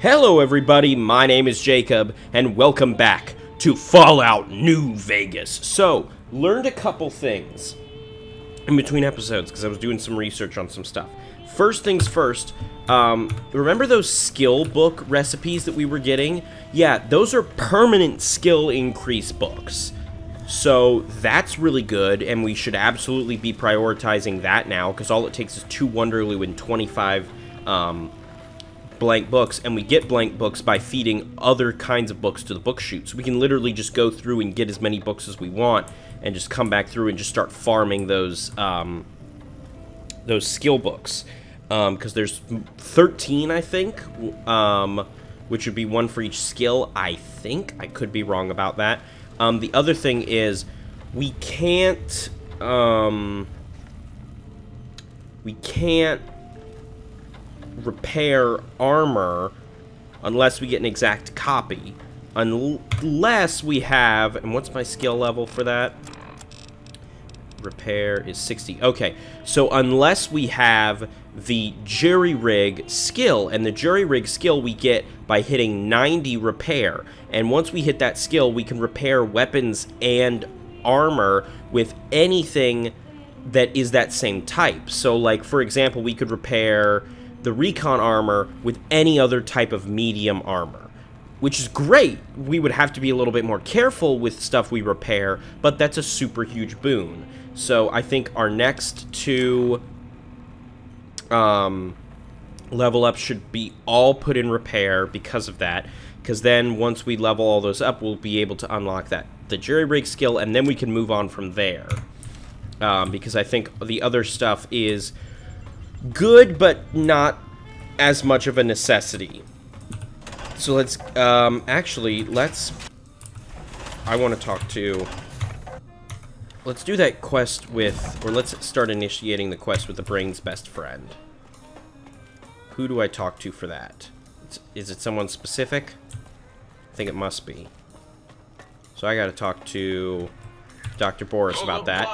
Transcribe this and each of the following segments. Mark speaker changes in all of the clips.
Speaker 1: Hello, everybody. My name is Jacob, and welcome back to Fallout New Vegas. So, learned a couple things in between episodes because I was doing some research on some stuff. First things first, um, remember those skill book recipes that we were getting? Yeah, those are permanent skill increase books. So that's really good, and we should absolutely be prioritizing that now because all it takes is two Wonder Glue and 25 um, blank books, and we get blank books by feeding other kinds of books to the book. So we can literally just go through and get as many books as we want, and just come back through and just start farming those um, those skill books. Because um, there's 13, I think, um, which would be one for each skill. I think I could be wrong about that. Um, the other thing is we can't um, we can't repair armor unless we get an exact copy. Unless we have, and what's my skill level for that? Repair is 60. Okay, so unless we have the jury rig skill, and the jury rig skill we get by hitting 90 repair, and once we hit that skill, we can repair weapons and armor with anything that is that same type. So, like, for example, we could repair the recon armor with any other type of medium armor, which is great. We would have to be a little bit more careful with stuff we repair, but that's a super huge boon. So I think our next two um, level ups should be all put in repair because of that. Because then once we level all those up, we'll be able to unlock that the jury rig skill, and then we can move on from there. Um, because I think the other stuff is good, but not as much of a necessity. So let's, um, actually, let's, I want to talk to, let's do that quest with, or let's start initiating the quest with the brain's best friend. Who do I talk to for that? Is it someone specific? I think it must be. So I gotta talk to Dr. Borous about that.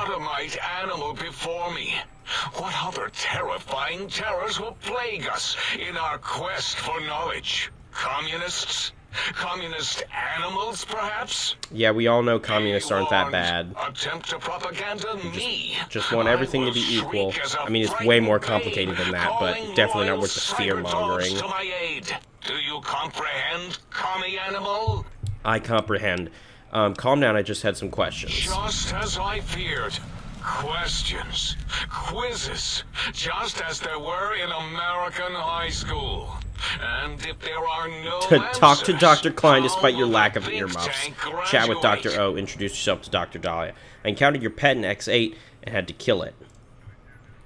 Speaker 2: Animal before me. What other terrifying terrors will plague us in our quest for knowledge? Communists? Communist animals, perhaps?
Speaker 1: Yeah, we all know communists aren't that bad.
Speaker 2: Attempt to propaganda me.
Speaker 1: Just, just want everything to be equal. I mean, it's way more complicated than that, but definitely not worth the fear-mongering.
Speaker 2: Do you comprehend, commie animal?
Speaker 1: I comprehend. Um, calm down, I just had some questions.
Speaker 2: Just as I feared. Questions, quizzes, just as there were in American high school. And if there are no
Speaker 1: to talk to Dr. Klein despite your lack of earmuffs. Chat with Dr. O. Introduce yourself to Dr. Dahlia. I encountered your pet in X8 and had to kill it.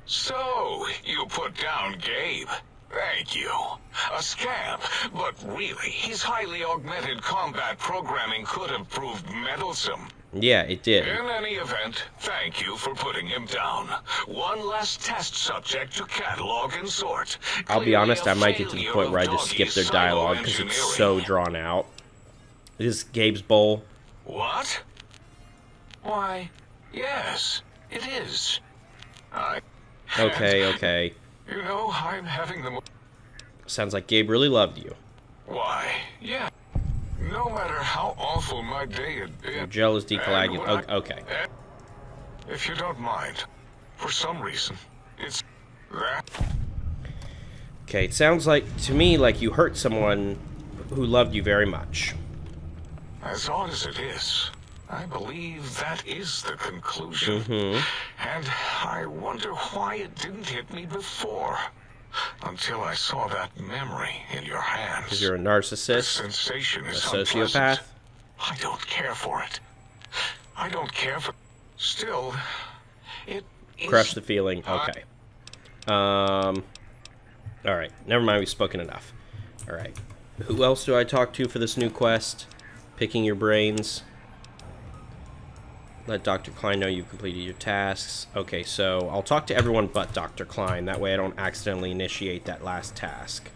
Speaker 2: So, you put down Gabe. Thank you. A scamp, but really, his highly augmented combat programming could have proved meddlesome.
Speaker 1: Yeah, it did.
Speaker 2: In any event, thank you for putting him down. One less test subject to catalog and sort.
Speaker 1: I'll be honest, I might get to the point where I just skip their dialogue because it's so drawn out. This is Gabe's bowl.
Speaker 2: What? Why, yes, it is. I...
Speaker 1: Okay, okay.
Speaker 2: You know, I'm having the...
Speaker 1: Sounds like Gabe really loved you.
Speaker 2: Why, yeah. No matter how awful my day had been...
Speaker 1: Gel is decoagulating. Oh, okay.
Speaker 2: If you don't mind, for some reason, it's that...
Speaker 1: Okay, it sounds like, to me, like you hurt someone who loved you very much.
Speaker 2: As odd as it is, I believe that is the conclusion.
Speaker 1: Mm -hmm.
Speaker 2: And I wonder why it didn't hit me before. Until I saw that memory in your hands.
Speaker 1: Because you're a narcissist?
Speaker 2: The sensation is
Speaker 1: a sociopath?
Speaker 2: I don't care for it. I don't care for... Still, it
Speaker 1: Crush the feeling. Okay. Um... Alright, never mind, we've spoken enough. Alright. Who else do I talk to for this new quest? Picking your brains. Let Dr. Klein know you've completed your tasks. Okay, so I'll talk to everyone but Dr. Klein. That way I don't accidentally initiate that last task.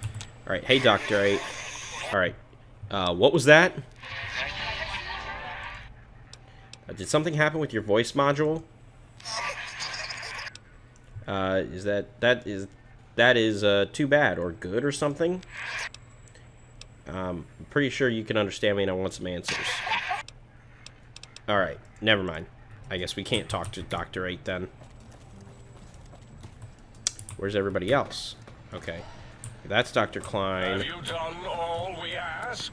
Speaker 1: Alright, hey Dr. 8. Alright, uh, what was that? Uh, did something happen with your voice module? Uh, is that, that is, that is, uh, too bad or good or something? Um, I'm pretty sure you can understand me and I want some answers. Alright, never mind. I guess we can't talk to Dr. 8 then. Where's everybody else? Okay. That's Dr. Klein.
Speaker 2: Have you done all we asked?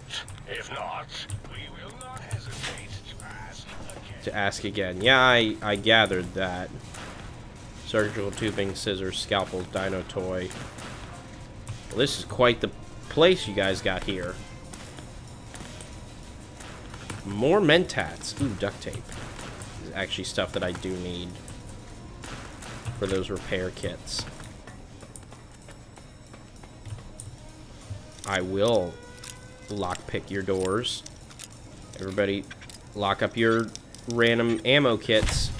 Speaker 2: If not, we will not hesitate to ask again.
Speaker 1: To ask again. Yeah, I, I gathered that. Surgical tubing, scissors, scalpel, dino toy. Well, this is quite the place you guys got here. More mentats. Ooh, duct tape. This is actually stuff that I do need for those repair kits. I will lockpick your doors. Everybody, lock up your random ammo kits.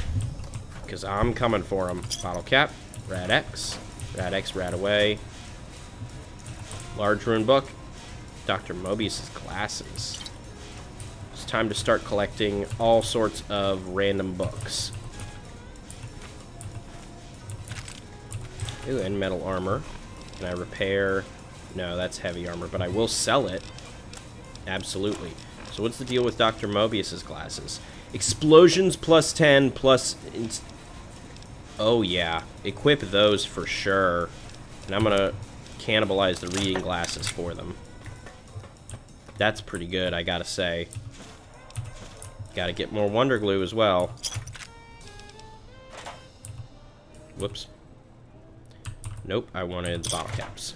Speaker 1: Because I'm coming for them. Bottle cap, Rad X, Rad X, Rad Away. Large rune book, Dr. Mobius' glasses. Time to start collecting all sorts of random books. Ooh, and metal armor. Can I repair? No, that's heavy armor, but I will sell it. Absolutely. So what's the deal with Dr. Mobius's glasses? Explosions plus 10 plus... Oh, yeah. Equip those for sure. And I'm going to cannibalize the reading glasses for them. That's pretty good, I gotta say. Gotta get more Wonder Glue as well. Whoops. Nope, I wanted the bottle caps.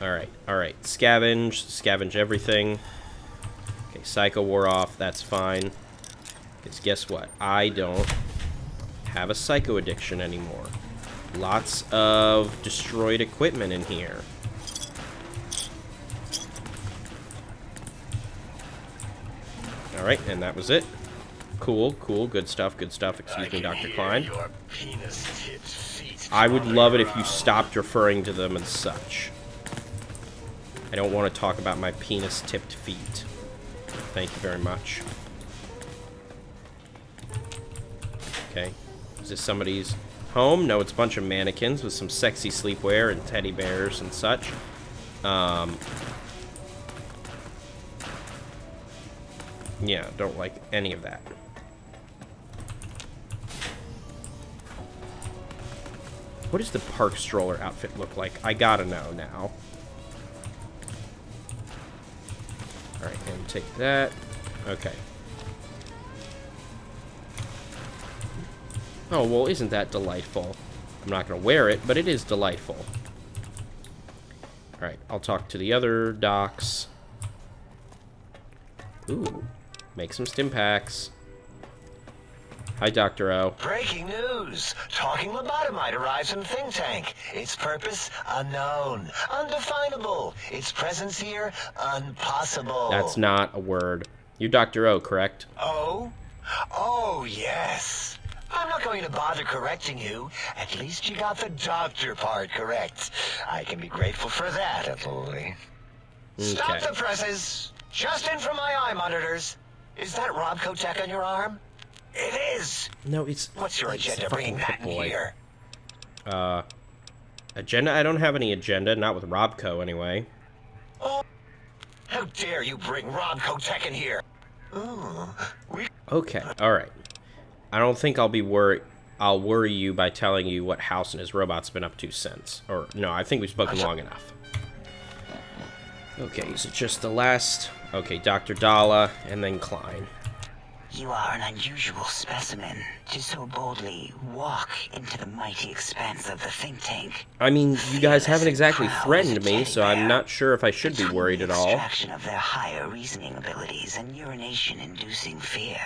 Speaker 1: Alright, alright. Scavenge, scavenge everything. Okay, Psycho wore off, that's fine. Because guess what? I don't have a Psycho addiction anymore. Lots of destroyed equipment in here. Alright, and that was it. Cool, cool, good stuff, good stuff. Excuse me, Dr. Klein. I would love it if you stopped referring to them as such. I don't want to talk about my penis-tipped feet. Thank you very much. Okay. Is this somebody's home? No, it's a bunch of mannequins with some sexy sleepwear and teddy bears and such. Um, yeah, don't like any of that. What does the park stroller outfit look like? I gotta know now. Alright, and take that. Okay. Oh, well, isn't that delightful? I'm not going to wear it, but it is delightful. Alright, I'll talk to the other docs. Ooh, make some stim packs. Hi, Dr. O.
Speaker 3: Breaking news! Talking lobotomite arrives in Think Tank. Its purpose, unknown. Undefinable. Its presence here, impossible.
Speaker 1: That's not a word. You're Dr. O, correct?
Speaker 3: Oh? Oh, yes. I'm not going to bother correcting you. At least you got the doctor part correct. I can be grateful for that, at least. Stop the presses! Just in from my eye monitors. Is that Rob tech on your arm? It is!
Speaker 1: No, it's...
Speaker 3: What's your
Speaker 1: it's
Speaker 3: agenda bringing that in here?
Speaker 1: Uh, agenda? I don't have any agenda, not with Robco, anyway.
Speaker 3: Oh, How dare you bring Robco tech in here? Ooh, we
Speaker 1: Okay, alright. I don't think I'll be worried... I'll worry you by telling you what House and his robot's been up to since. Or, no, I think we've spoken long enough. Okay, is it just the last... Okay, Dr. Dala, and then Klein.
Speaker 4: You are an unusual specimen to so boldly walk into the mighty expanse of the think tank.
Speaker 1: I mean, you guys haven't exactly threatened me, so I'm not sure if I should be worried at all.
Speaker 4: Extraction of their higher reasoning abilities and urination-inducing fear.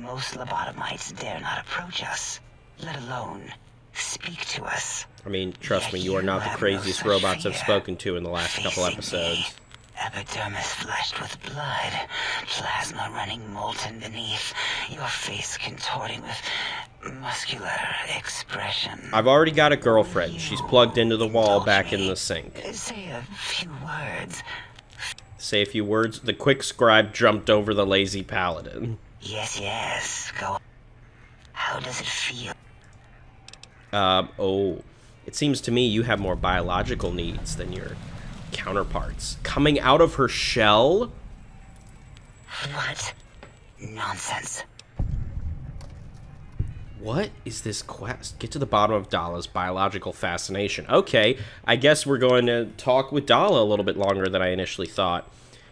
Speaker 4: Most lobotomites dare not approach us, let alone speak to us.
Speaker 1: I mean, trust me, you are not the
Speaker 4: no
Speaker 1: craziest
Speaker 4: such
Speaker 1: robots I've spoken to in the last couple episodes.
Speaker 4: me, Epidermis flushed with blood, plasma running molten beneath, your face contorting with muscular expression.
Speaker 1: I've already got a girlfriend. She's plugged into the wall back in the sink.
Speaker 4: Say a few words.
Speaker 1: Say a few words. The quick scribe jumped over the lazy paladin.
Speaker 4: Yes, yes, go. How does it feel?
Speaker 1: Um, oh. It seems to me you have more biological needs than your counterparts. Coming out of her shell?
Speaker 4: What? Nonsense.
Speaker 1: What is this quest? Get to the bottom of Dala's biological fascination. Okay, I guess we're going to talk with Dala a little bit longer than I initially thought.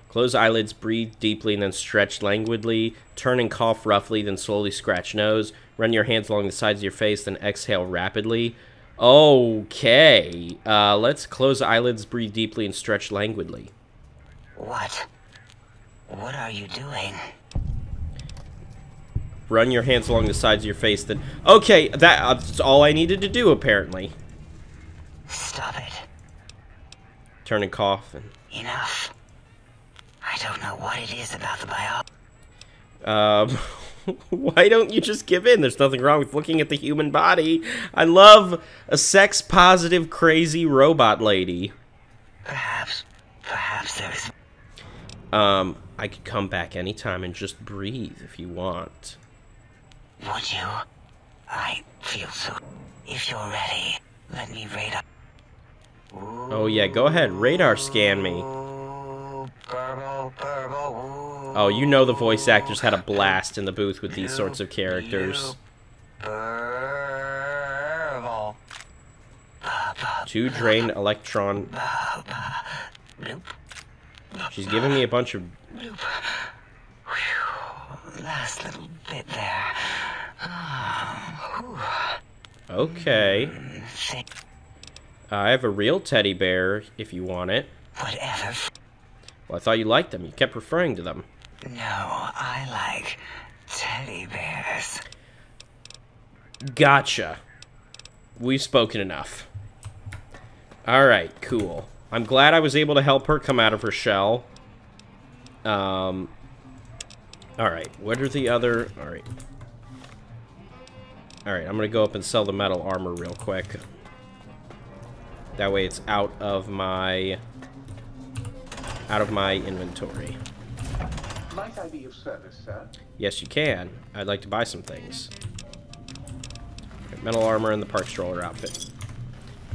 Speaker 1: Close eyelids, breathe deeply, and then stretch languidly. Turn and cough roughly, then slowly scratch nose. Run your hands along the sides of your face, then exhale rapidly. Okay, uh, let's close eyelids, breathe deeply, and stretch languidly.
Speaker 4: What? What are you doing?
Speaker 1: Run your hands along the sides of your face, then... Okay, that's all I needed to do, apparently.
Speaker 4: Stop it.
Speaker 1: Turn and cough, and...
Speaker 4: Enough. I don't know what it is about the bio.
Speaker 1: Um, why don't you just give in? There's nothing wrong with looking at the human body. I love a sex positive, crazy robot lady.
Speaker 4: Perhaps, perhaps there is.
Speaker 1: Um, I could come back anytime and just breathe if you want.
Speaker 4: Would you? I feel so. If you're ready, let me radar.
Speaker 1: Oh yeah, go ahead, radar scan me.
Speaker 4: Ooh, purple, purple, ooh,
Speaker 1: Oh, you know the voice actors had a blast in the booth with these sorts of characters. Two drained electron. She's giving me a bunch of.
Speaker 4: Last little bit there.
Speaker 1: Okay. Uh, I have a real teddy bear if you want it.
Speaker 4: whatever.
Speaker 1: Well, I thought you liked them. You kept referring to them.
Speaker 4: No, I like teddy bears.
Speaker 1: Gotcha. We've spoken enough. Alright, cool. I'm glad I was able to help her come out of her shell. Um. Alright, what are the other. Alright. Alright, I'm gonna go up and sell the metal armor real quick. That way it's out of my. out of my inventory.
Speaker 5: Might I be of service, sir?
Speaker 1: Yes, you can. I'd like to buy some things. Metal armor and the park stroller outfit.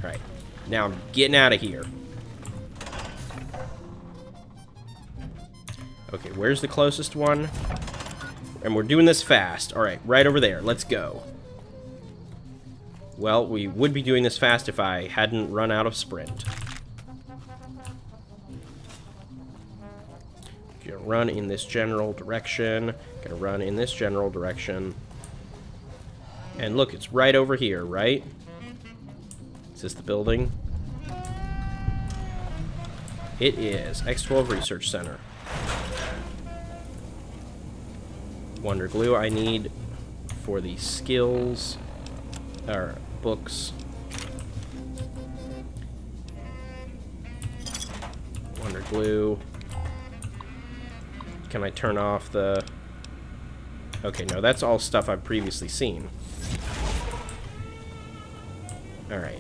Speaker 1: Alright. Now I'm getting out of here. Okay, where's the closest one? And we're doing this fast. Alright, right over there. Let's go. Well, we would be doing this fast if I hadn't run out of sprint. Run in this general direction. Gonna run in this general direction. And look, it's right over here, right? Is this the building? It is. X12 Research Center. Wonder Glue I need for the skills, or books. Wonder Glue. Can I turn off the... Okay, no, that's all stuff I've previously seen. Alright.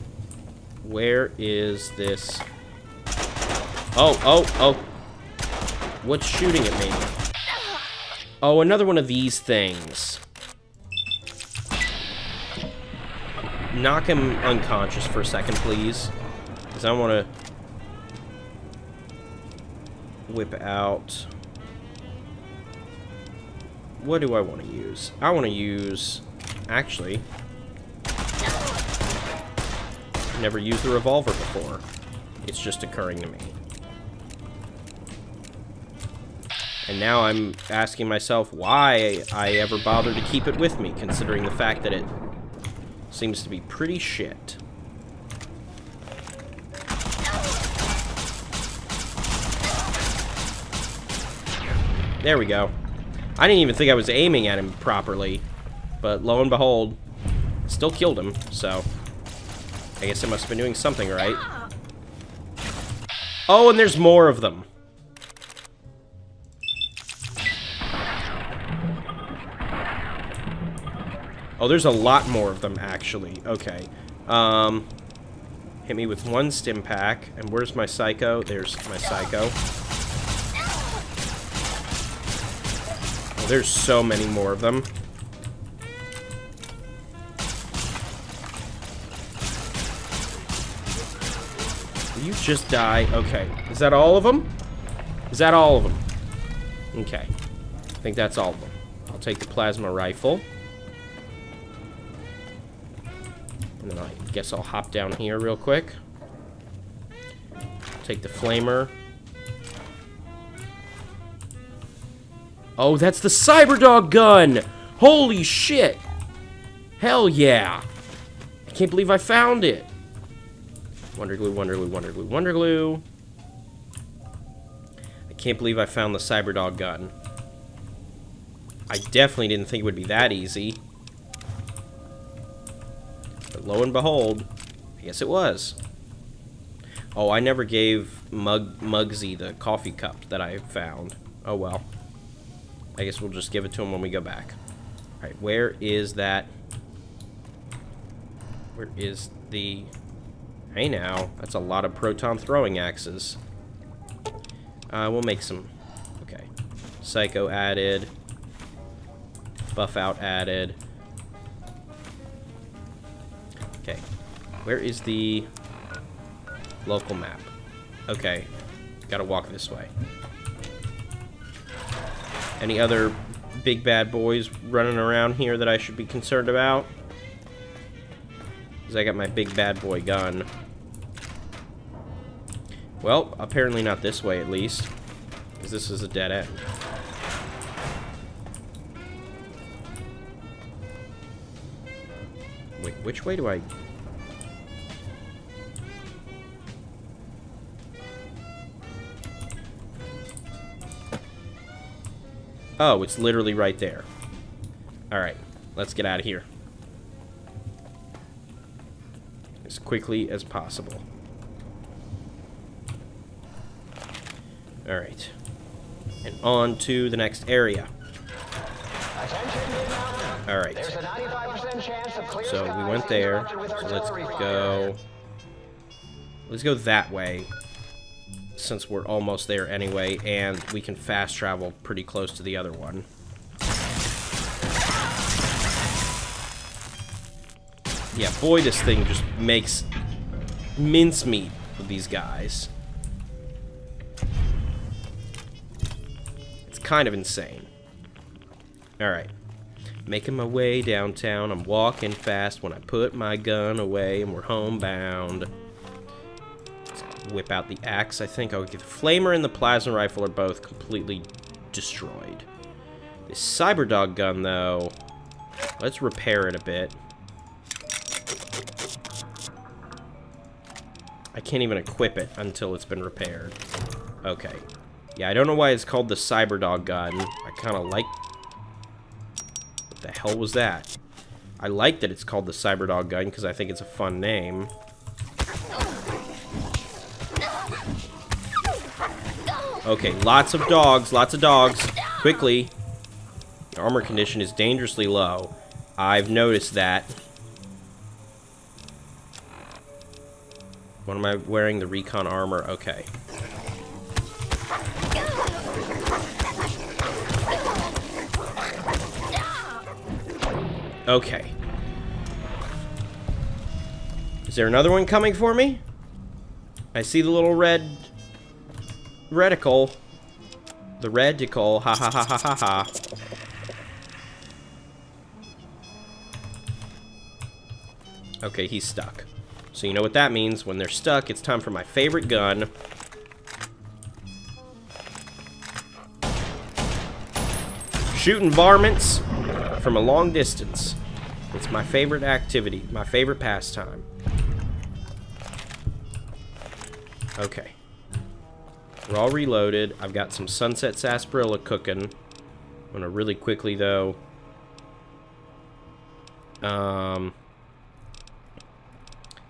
Speaker 1: Where is this... Oh, oh, oh! What's shooting at me? Oh, another one of these things. Knock him unconscious for a second, please. Because I want to... Whip out... What do I want to use? I want to use... Actually... Never used the revolver before. It's just occurring to me. And now I'm asking myself why I ever bothered to keep it with me, considering the fact that it seems to be pretty shit. There we go. I didn't even think I was aiming at him properly. But lo and behold, still killed him, so... I guess I must have been doing something right. Oh, and there's more of them. Oh, there's a lot more of them, actually. Okay. Um, hit me with one stim pack. And where's my psycho? There's my psycho. There's so many more of them. You just die? Okay. Is that all of them? Is that all of them? Okay. I think that's all of them. I'll take the plasma rifle. And then I guess I'll hop down here real quick. Take the flamer. Oh, that's the Cyberdog gun! Holy shit! Hell yeah! I can't believe I found it! Wonder glue, wonder glue, wonder glue, wonder glue. I can't believe I found the Cyberdog gun. I definitely didn't think it would be that easy. But lo and behold, I guess it was. Oh, I never gave Mug Mugsy the coffee cup that I found. Oh well. I guess we'll just give it to him when we go back. Alright, where is that? Where is the... Hey now, that's a lot of proton throwing axes. Uh, we'll make some... Okay. Psycho added. Buffout added. Okay. Where is the local map? Okay. Gotta walk this way. Any other big bad boys running around here that I should be concerned about? Because I got my big bad boy gun. Well, apparently not this way at least. Because this is a dead end. Wait, which way do I... Oh, it's literally right there. Alright, let's get out of here. As quickly as possible. Alright. And on to the next area. Alright. So we went there. So let's go... Let's go that way since we're almost there anyway, and we can fast travel pretty close to the other one. Yeah, boy, this thing just makes mincemeat of these guys. It's kind of insane. Alright. Making my way downtown. I'm walking fast when I put my gun away, and we're homebound whip out the axe, I think. Oh, the flamer and the plasma rifle are both completely destroyed. This Cyberdog gun, though, let's repair it a bit. I can't even equip it until it's been repaired. Okay. Yeah, I don't know why it's called the Cyberdog gun. I kind of like... What the hell was that? I like that it's called the Cyberdog gun because I think it's a fun name. Okay, lots of dogs, lots of dogs. Quickly. The armor condition is dangerously low. I've noticed that. What am I wearing? The recon armor? Okay. Okay. Is there another one coming for me? I see the little red reticle. The reticle. Ha ha ha ha ha ha. Okay, he's stuck. So you know what that means. When they're stuck, it's time for my favorite gun. Shooting varmints from a long distance. It's my favorite activity, my favorite pastime. Okay. We're all reloaded. I've got some Sunset Sarsaparilla cooking. I'm gonna really quickly though. Um,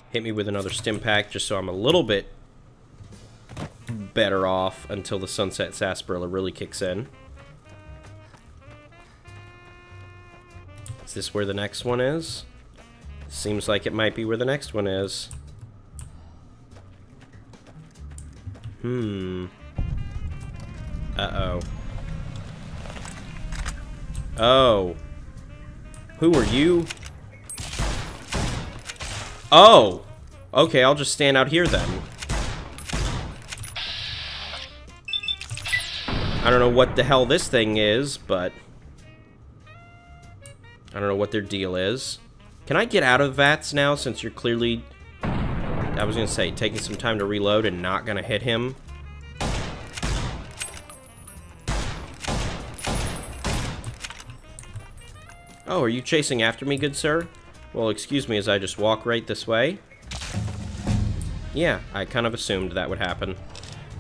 Speaker 1: hit me with another stim pack just so I'm a little bit better off until the Sunset Sarsaparilla really kicks in. Is this where the next one is? Seems like it might be where the next one is. Hmm. Uh-oh. Oh. Who are you? Oh! Okay, I'll just stand out here then. I don't know what the hell this thing is, but... I don't know what their deal is. Can I get out of VATS now, since you're clearly I was gonna say, taking some time to reload and not gonna hit him. Oh, are you chasing after me, good sir? Well, excuse me as I just walk right this way. Yeah, I kind of assumed that would happen.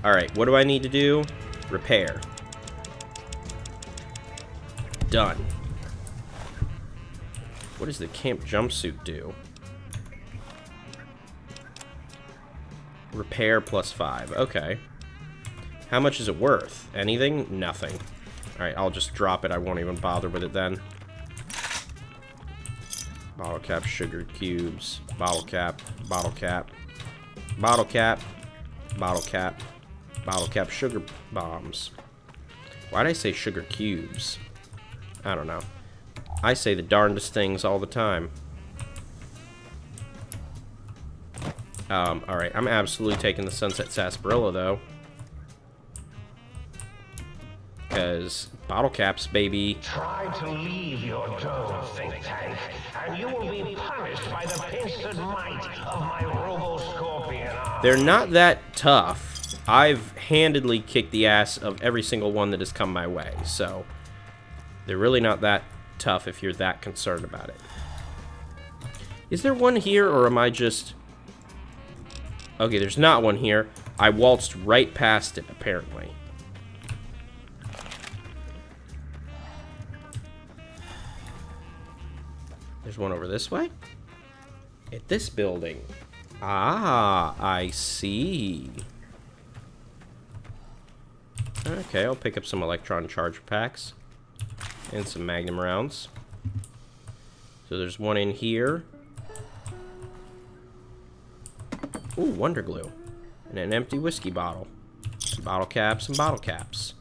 Speaker 1: Alright, what do I need to do? Repair. Done. What does the camp jumpsuit do? Repair plus five. Okay. How much is it worth? Anything? Nothing. Alright, I'll just drop it. I won't even bother with it then. Bottle cap, sugar cubes, bottle cap, bottle cap, bottle cap, bottle cap, bottle cap, sugar bombs. Why did I say sugar cubes? I don't know. I say the darndest things all the time. Um, alright, I'm absolutely taking the Sunset Sarsaparilla, though. Because bottle caps, baby.
Speaker 6: Try to leave your dome, think tank, and you will be punished by the pincered might of my Robo-Scorpion arm.
Speaker 1: They're not that tough. I've handedly kicked the ass of every single one that has come my way, so they're really not that tough if you're that concerned about it. Is there one here, or am I just... Okay, there's not one here. I waltzed right past it, apparently. There's one over this way? At this building. Ah, I see. Okay, I'll pick up some electron charge packs. And some magnum rounds. So there's one in here. Ooh, Wonder Glue. And an empty whiskey bottle. Some bottle caps and bottle caps.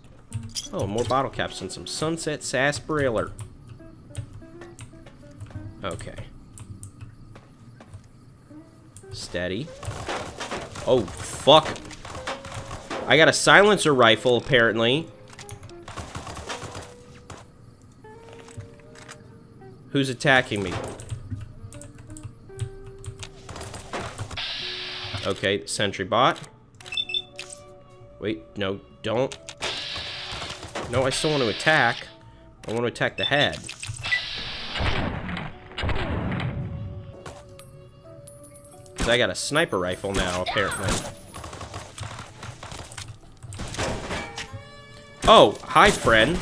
Speaker 1: Oh, more bottle caps and some Sunset Sarsaparilla. Okay. Steady. Oh, fuck. I got a silencer rifle, apparently. Who's attacking me? Okay, sentry bot. Wait, no, don't. No, I still want to attack. I want to attack the head. Because I got a sniper rifle now, apparently. Oh, hi, friend.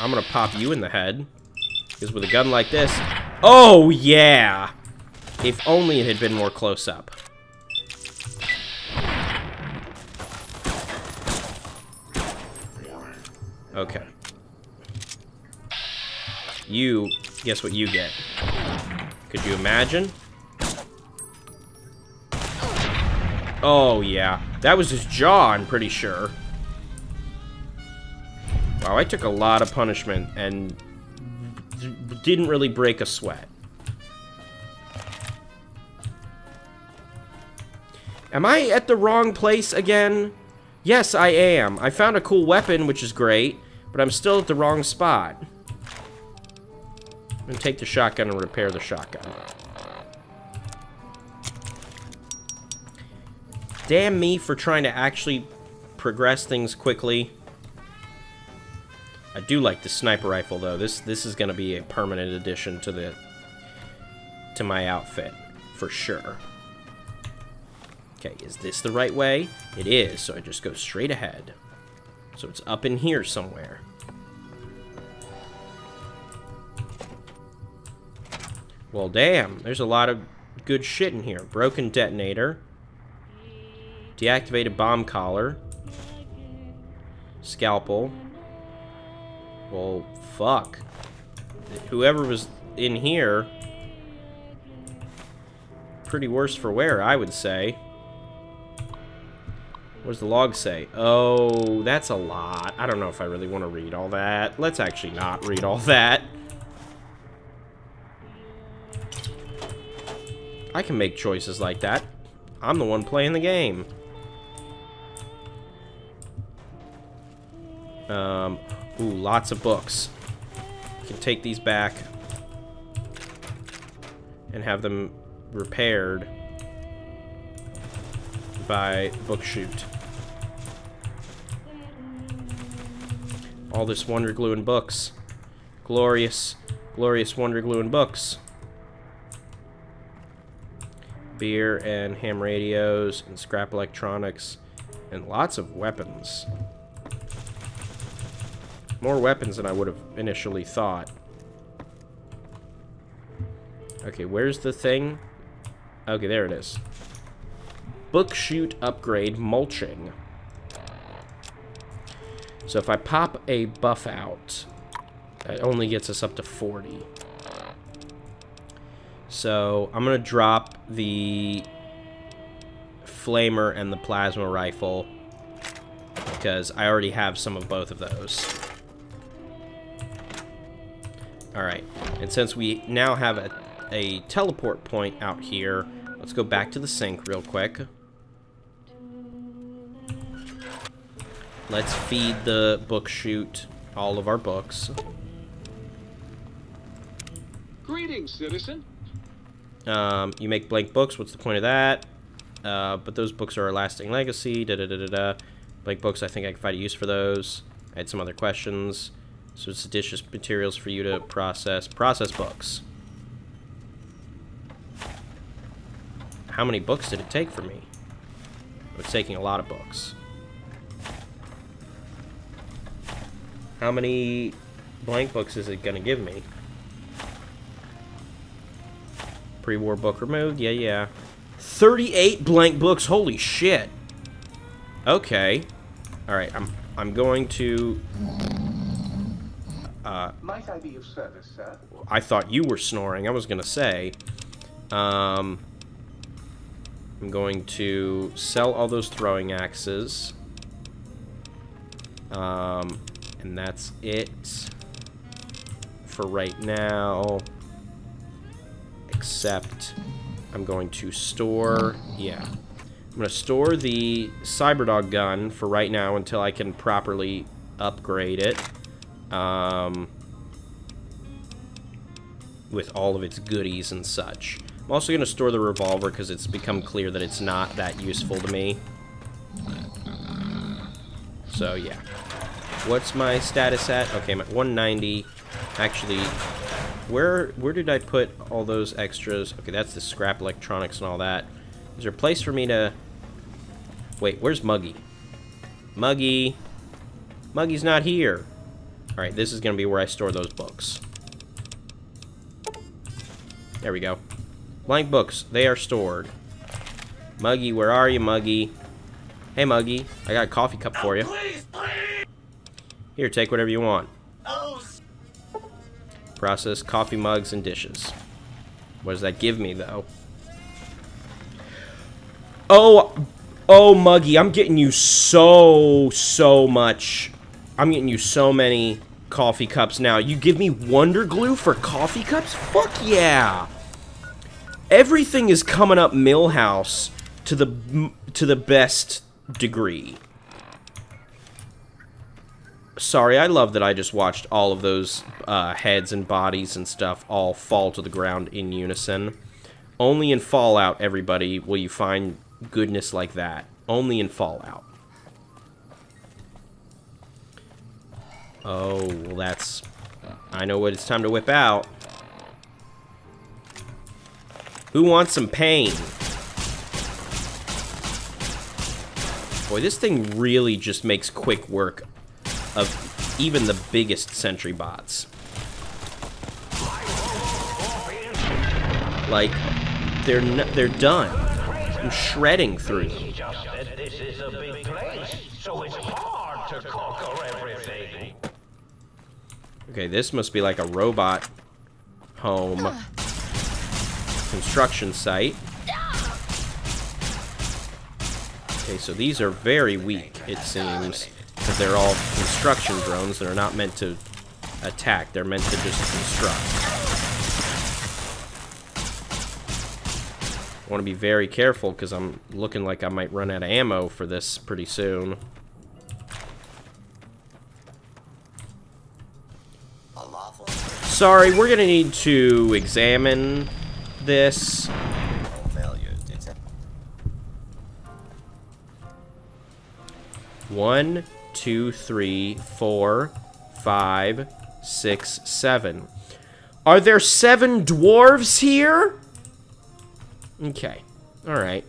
Speaker 1: I'm gonna pop you in the head. Because with a gun like this... Oh, yeah! If only it had been more close up. Okay. You, guess what you get? Could you imagine? Oh, yeah. That was his jaw, I'm pretty sure. Wow, I took a lot of punishment and didn't really break a sweat. Am I at the wrong place again? Yes, I am. I found a cool weapon, which is great, but I'm still at the wrong spot. I'm gonna take the shotgun and repair the shotgun. Damn me for trying to actually progress things quickly. I do like the sniper rifle though. This this is gonna be a permanent addition to the to my outfit for sure. Okay, is this the right way? It is, so I just go straight ahead. So it's up in here somewhere. Well, damn. There's a lot of good shit in here. Broken detonator. Deactivated bomb collar. Scalpel. Well, fuck. Whoever was in here... Pretty worse for wear, I would say. What does the log say? Oh, that's a lot. I don't know if I really want to read all that. Let's actually not read all that. I can make choices like that. I'm the one playing the game. Um, ooh, lots of books. You can take these back and have them repaired by Book Chute. All this Wonder Glue and books. Glorious, glorious Wonder Glue and books. Beer and ham radios and scrap electronics and lots of weapons. More weapons than I would have initially thought. Okay, where's the thing? Okay, there it is. Book Chute upgrade mulching. So if I pop a Buffout, it only gets us up to 40. So I'm going to drop the flamer and the plasma rifle because I already have some of both of those. Alright, and since we now have a, a teleport point out here, let's go back to the sink real quick. Let's feed the Book Chute all of our books.
Speaker 5: Greetings, citizen.
Speaker 1: Um, you make blank books. What's the point of that? Uh, but those books are a lasting legacy. Da da da da da. Blank books. I think I can find a use for those. I had some other questions. So it's seditious materials for you to process. Process books. How many books did it take for me? It's taking a lot of books. How many blank books is it going to give me? Pre-war book removed. Yeah, yeah. 38 blank books. Holy shit. Okay. All right, I'm I'm going to uh
Speaker 5: Might I be of service, sir?
Speaker 1: I thought you were snoring. I was going to say um I'm going to sell all those throwing axes. Um and that's it for right now. Except I'm going to store, yeah. I'm going to store the Cyberdog gun for right now until I can properly upgrade it. Um, with all of its goodies and such. I'm also going to store the revolver because it's become clear that it's not that useful to me. So, yeah. What's my status at? Okay, I'm at 190. Actually, where where did I put all those extras? Okay, that's the scrap electronics and all that. Is there a place for me to... Wait, where's Muggy? Muggy! Muggy's not here! Alright, this is going to be where I store those books. There we go. Blank books, they are stored. Muggy, where are you, Muggy? Hey, Muggy, I got a coffee cup for you. Here, take whatever you want. Process coffee mugs and dishes. What does that give me, though? Oh, oh, Muggy, I'm getting you so, so much. I'm getting you so many coffee cups now. You give me Wonder Glue for coffee cups? Fuck yeah! Everything is coming up Milhouse to the to the best degree. Sorry, I love that I just watched all of those uh, heads and bodies and stuff all fall to the ground in unison. Only in Fallout, everybody, will you find goodness like that. Only in Fallout. Oh, well that's... I know what it's time to whip out. Who wants some pain? Boy, this thing really just makes quick work of even the biggest sentry bots. Like, they're they're done. I'm shredding through.
Speaker 6: Just said this is a big place, so it's hard to conquer everything.
Speaker 1: Okay, this must be like a robot home construction site. Okay, so these are very weak, it seems. Because they're all construction drones that are not meant to attack. They're meant to just construct. I want to be very careful because I'm looking like I might run out of ammo for this pretty soon. Sorry, we're gonna need to examine this. One, two, three, four, five, six, seven. Are there seven dwarves here? Okay. Alright.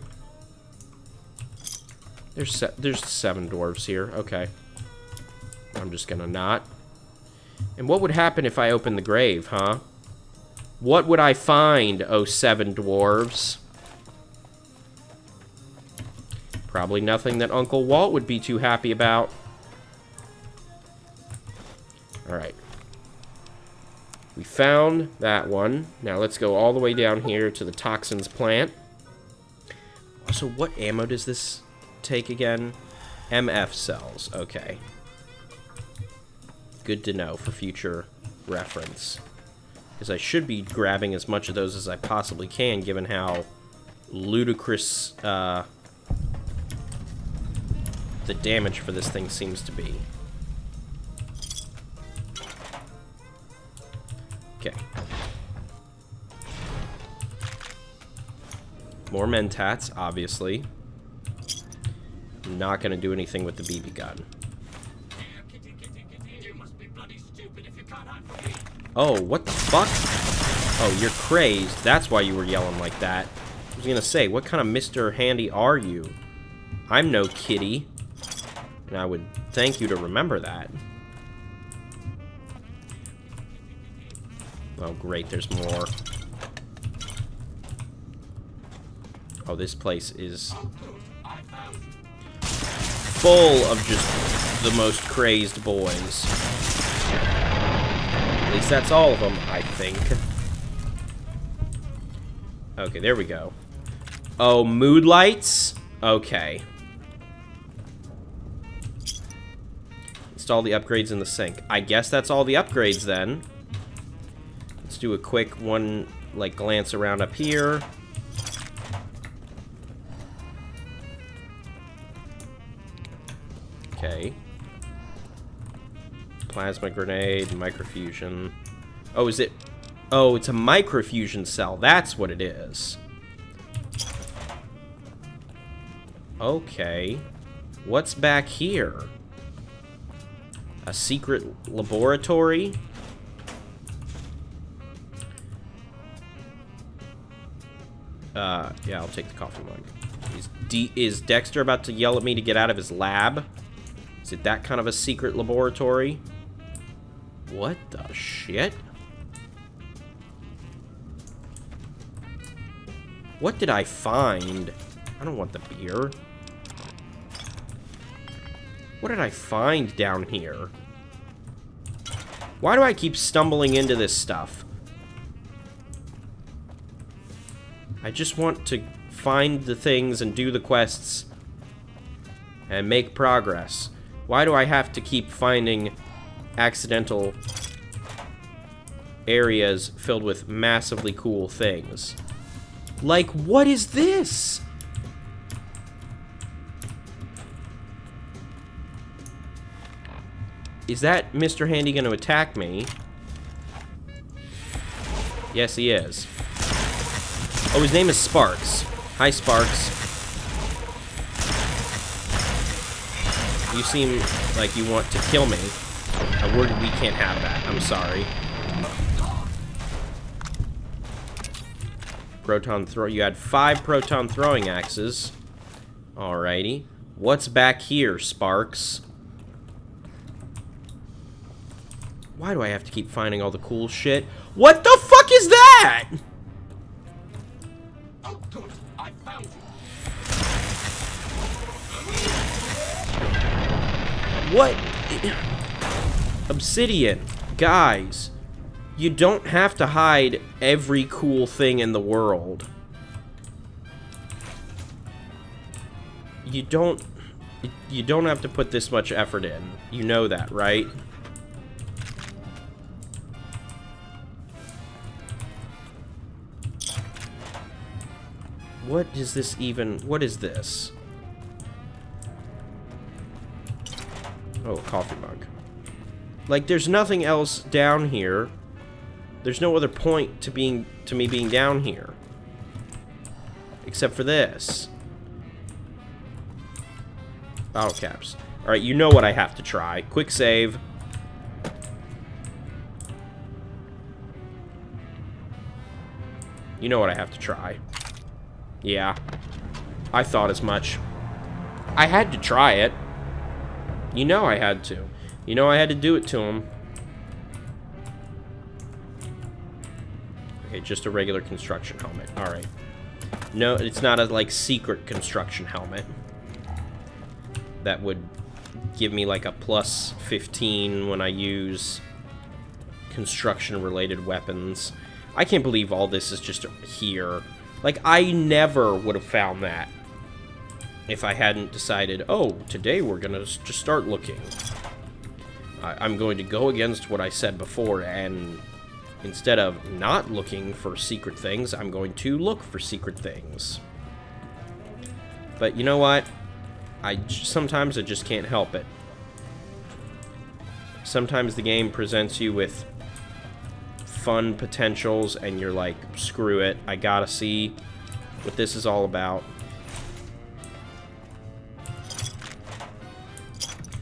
Speaker 1: There's se there's seven dwarves here. Okay. I'm just gonna not. And what would happen if I opened the grave, huh? What would I find, oh seven dwarves? Probably nothing that Uncle Walt would be too happy about. Alright. We found that one. Now let's go all the way down here to the toxins plant. Also, what ammo does this take again? MF cells. Okay. Good to know for future reference. Because I should be grabbing as much of those as I possibly can, given how ludicrous uh, the damage for this thing seems to be. Okay. More mentats, obviously. I'm not gonna do anything with the BB gun. Oh, what the fuck? Oh, you're crazed. That's why you were yelling like that. I was gonna say, what kind of Mr. Handy are you? I'm no kitty. And I would thank you to remember that. Oh, great, there's more. Oh, this place is full of just the most crazed boys. Least that's all of them, I think. Okay, there we go. Oh, mood lights? Okay. Install the upgrades in the sink. I guess that's all the upgrades then. Let's do a quick one, like, glance around up here. Okay. Plasma grenade, microfusion. Oh, is it... Oh, it's a microfusion cell. That's what it is. Okay. What's back here? A secret laboratory? Uh, yeah, I'll take the coffee mug. Is, D is Dexter about to yell at me to get out of his lab? Is it that kind of a secret laboratory? What the shit? What did I find? I don't want the beer. What did I find down here? Why do I keep stumbling into this stuff? I just want to find the things and do the quests and make progress. Why do I have to keep finding accidental areas filled with massively cool things? Like, what is this? Is that Mr. Handy going to attack me? Yes, he is. Oh, his name is Sparks. Hi, Sparks. You seem like you want to kill me. Uh, we we can't have that. I'm sorry. Proton throw. You had five proton throwing axes. Alrighty. What's back here, Sparks? Why do I have to keep finding all the cool shit? What the fuck is that?
Speaker 2: Oh, good. I found you.
Speaker 1: What? Obsidian. Guys. You don't have to hide every cool thing in the world. You don't... You don't have to put this much effort in. You know that, right? what is this even? What is this? Oh, coffee mug. Like, there's nothing else down here. There's no other point to being to me being down here. Except for this. Bottle caps. Alright, you know what I have to try. Quick save. You know what I have to try. Yeah. I thought as much. I had to try it. You know I had to. You know I had to do it to him. Okay, just a regular construction helmet. Alright. No, it's not a, like, secret construction helmet. That would give me, like, a plus 15 when I use construction-related weapons. I can't believe all this is just here. Like, I never would have found that if I hadn't decided, oh, today we're to just start looking. I I'm going to go against what I said before, and instead of not looking for secret things, I'm going to look for secret things. But you know what? I sometimes I just can't help it. Sometimes the game presents you with fun potentials and you're like, screw it, I gotta see what this is all about.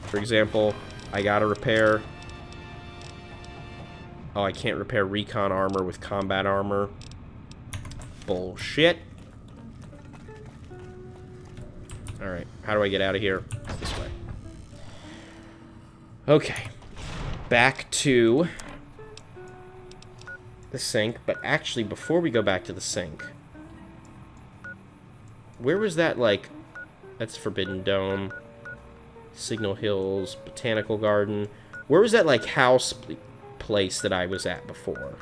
Speaker 1: For example, I gotta repair... Oh, I can't repair recon armor with combat armor. Bullshit. Alright, how do I get out of here? This way. Okay. Back to the sink, but actually, before we go back to the sink, where was that, like, that's Forbidden Dome, Signal Hills, Botanical Garden, where was that, like, house place that I was at before?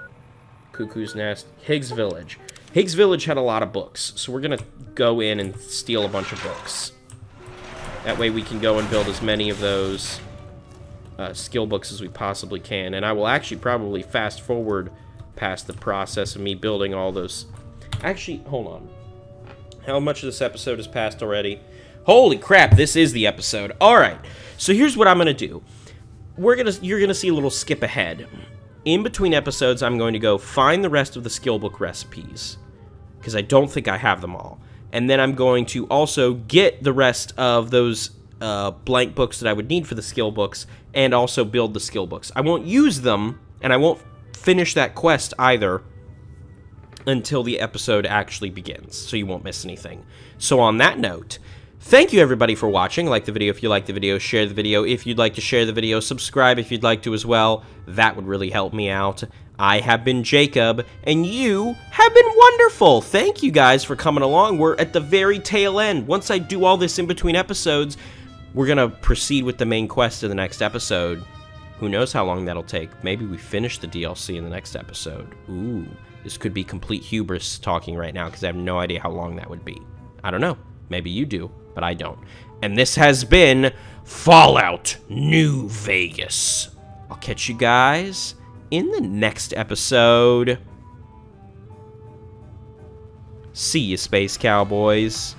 Speaker 1: Cuckoo's Nest, Higgs Village. Higgs Village had a lot of books, so we're gonna go in and steal a bunch of books. That way we can go and build as many of those uh, skill books as we possibly can, and I will actually probably fast forward past the process of me building all those. Actually, hold on. How much of this episode has passed already? Holy crap, this is the episode. All right. So here's what I'm going to do. We're going to you're going to see a little skip ahead. In between episodes, I'm going to go find the rest of the skill book recipes because I don't think I have them all. And then I'm going to also get the rest of those uh, blank books that I would need for the skill books and also build the skill books. I won't use them and I won't finish that quest either until the episode actually begins, so you won't miss anything. So on that note, thank you everybody for watching. Like the video if you like the video, share the video if you'd like to share the video, subscribe if you'd like to as well. That would really help me out. I have been Jacob, and you have been wonderful. Thank you guys for coming along. We're at the very tail end. Once I do all this in between episodes, we're going to proceed with the main quest in the next episode. Who knows how long that'll take? Maybe we finish the DLC in the next episode. Ooh, this could be complete hubris talking right now because I have no idea how long that would be. I don't know. Maybe you do, but I don't. And this has been Fallout New Vegas. I'll catch you guys in the next episode. See you, Space Cowboys.